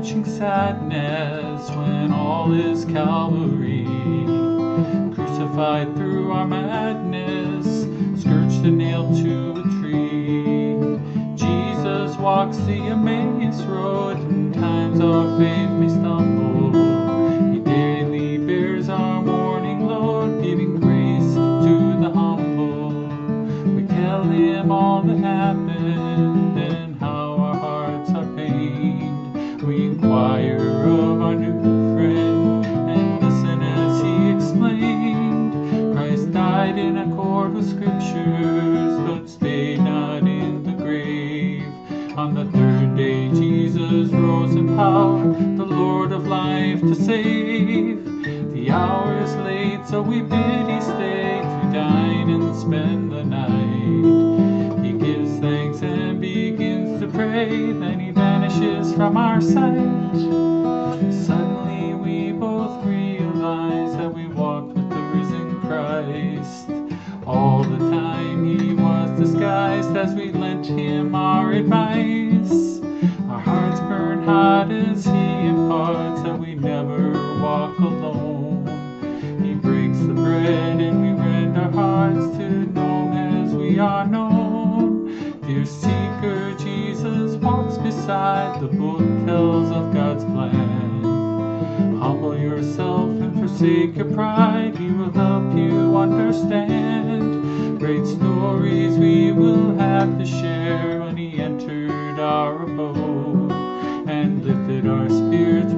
quenching sadness when all is Calvary. Crucified through our madness, scourged and nailed to a tree. Jesus walks the Emmaus road, and times our faith may stumble. Died in accord with scriptures, but stayed not in the grave. On the third day, Jesus rose in power, the Lord of life to save. The hour is late, so we bid he stay to dine and spend the night. He gives thanks and begins to pray, then he vanishes from our sight. Suddenly we All the time he was disguised as we lent him our advice. Our hearts burn hot as he imparts that we never walk alone. He breaks the bread and we rend our hearts to know as we are known. Dear seeker, Jesus walks beside, the book tells of God's take a pride, He will help you understand. Great stories we will have to share when he entered our abode and lifted our spirits.